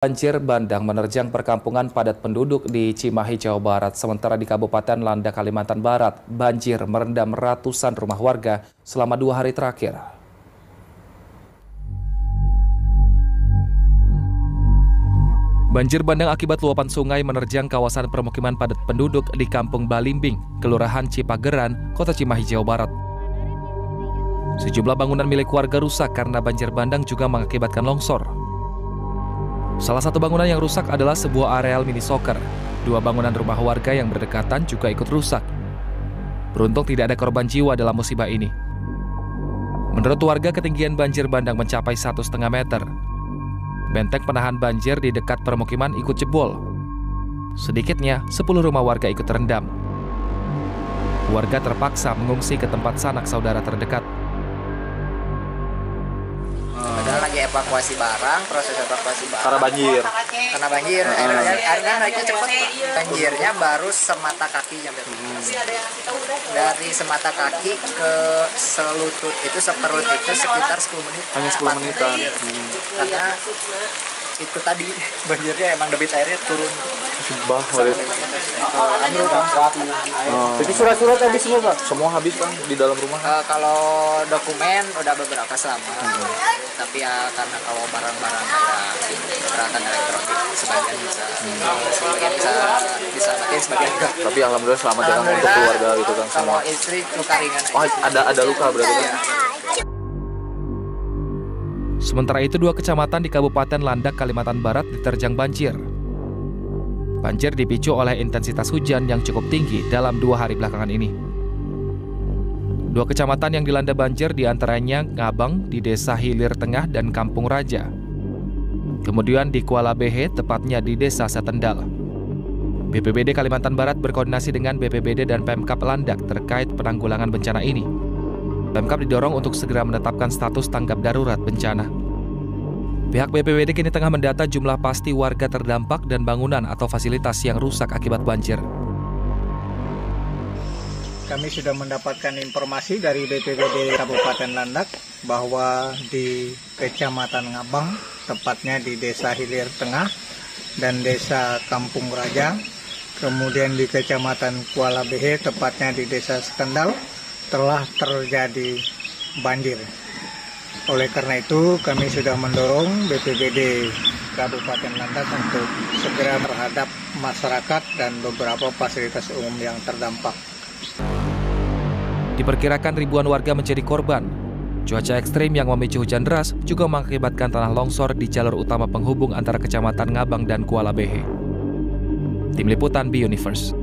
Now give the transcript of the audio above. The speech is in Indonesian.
Banjir bandang menerjang perkampungan padat penduduk di Cimahi, Jawa Barat. Sementara di Kabupaten Landa, Kalimantan Barat, banjir merendam ratusan rumah warga selama dua hari terakhir. Banjir bandang akibat luapan sungai menerjang kawasan permukiman padat penduduk di Kampung Balimbing, Kelurahan Cipageran, Kota Cimahi, Jawa Barat. Sejumlah bangunan milik warga rusak karena banjir bandang juga mengakibatkan longsor. Salah satu bangunan yang rusak adalah sebuah areal mini soccer. Dua bangunan rumah warga yang berdekatan juga ikut rusak. Beruntung tidak ada korban jiwa dalam musibah ini. Menurut warga, ketinggian banjir bandang mencapai satu setengah meter. Benteng penahan banjir di dekat permukiman ikut jebol. Sedikitnya, 10 rumah warga ikut terendam. Warga terpaksa mengungsi ke tempat sanak saudara terdekat evakuasi barang, proses evakuasi barang. Karena banjir. Karena banjir, hmm. airnya, airnya naiknya cepat. Banjirnya baru semata kaki nyampe. Hmm. Dari semata kaki ke selutut itu seperut itu sekitar 10 menit. Hanya 10 menitan. Hmm. Karena itu tadi banjirnya emang debit airnya turun. Bah, waduh. Oh. Jadi surat-surat habis semua pak? Semua habis kan di dalam rumah? Uh, kalau dokumen udah beberapa sama. Hmm tapi ya karena kalau barang-barang kayak peralatan elektronik sebagian bisa hmm. sebagian bisa bisa tapi sebagian enggak tapi alhamdulillah selamat ya untuk keluarga gitu kan semua istri luka ringan oh ada ada luka berarti ya. Sementara itu dua kecamatan di Kabupaten Landak, Kalimantan Barat diterjang banjir. Banjir dipicu oleh intensitas hujan yang cukup tinggi dalam dua hari belakangan ini. Dua kecamatan yang dilanda banjir di antaranya Ngabang di Desa Hilir Tengah dan Kampung Raja. Kemudian di Kuala Behe, tepatnya di Desa Setendal. BPBD Kalimantan Barat berkoordinasi dengan BPBD dan Pemkap Landak terkait penanggulangan bencana ini. Pemkap didorong untuk segera menetapkan status tanggap darurat bencana. Pihak BPBD kini tengah mendata jumlah pasti warga terdampak dan bangunan atau fasilitas yang rusak akibat banjir kami sudah mendapatkan informasi dari BPBD Kabupaten Landak bahwa di Kecamatan Ngabang, tepatnya di Desa Hilir Tengah dan Desa Kampung Raja, kemudian di Kecamatan Kuala Behe, tepatnya di Desa Skandal, telah terjadi banjir. Oleh karena itu, kami sudah mendorong BPBD Kabupaten Landak untuk segera terhadap masyarakat dan beberapa fasilitas umum yang terdampak. Diperkirakan ribuan warga menjadi korban. Cuaca ekstrim yang memicu hujan deras juga mengakibatkan tanah longsor di jalur utama penghubung antara Kecamatan Ngabang dan Kuala Behe. Tim Liputan B Universe.